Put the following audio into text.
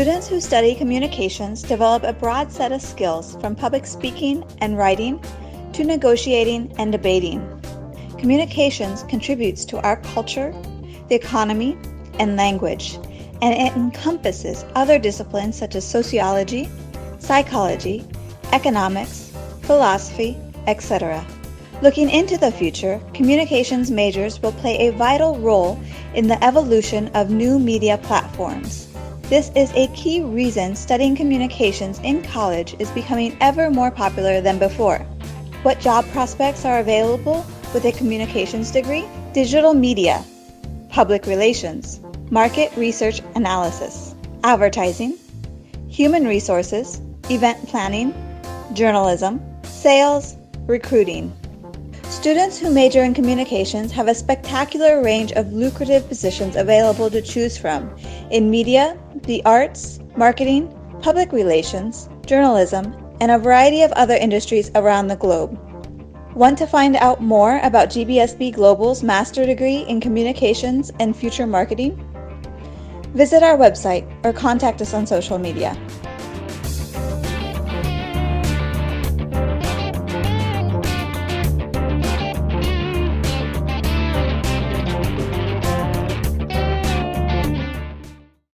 Students who study communications develop a broad set of skills from public speaking and writing to negotiating and debating. Communications contributes to our culture, the economy, and language, and it encompasses other disciplines such as sociology, psychology, economics, philosophy, etc. Looking into the future, communications majors will play a vital role in the evolution of new media platforms. This is a key reason studying communications in college is becoming ever more popular than before. What job prospects are available with a communications degree? Digital media, public relations, market research analysis, advertising, human resources, event planning, journalism, sales, recruiting. Students who major in communications have a spectacular range of lucrative positions available to choose from in media, the arts, marketing, public relations, journalism, and a variety of other industries around the globe. Want to find out more about GBSB Global's master degree in communications and future marketing? Visit our website or contact us on social media.